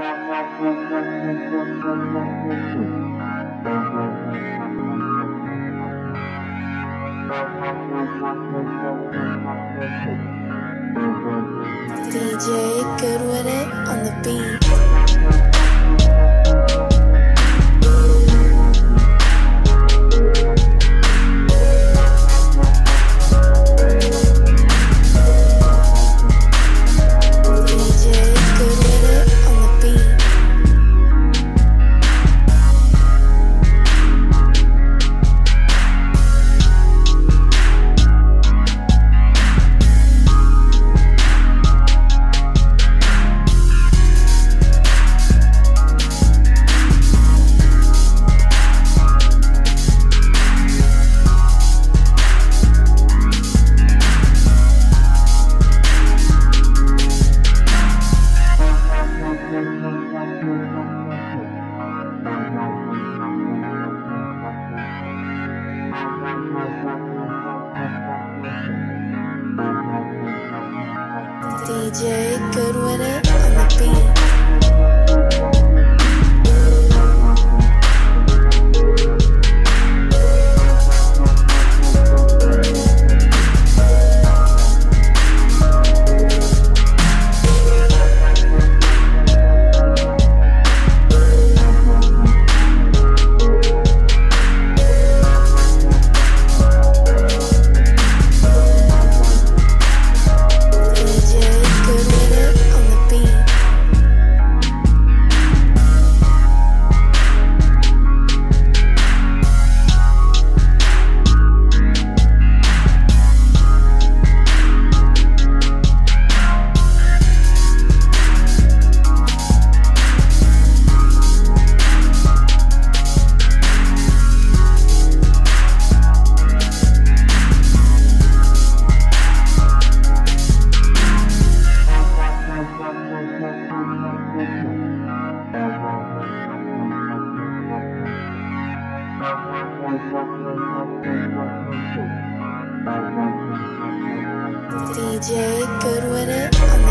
DJ DJ good with it DJ good with it